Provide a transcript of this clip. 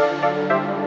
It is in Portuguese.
Música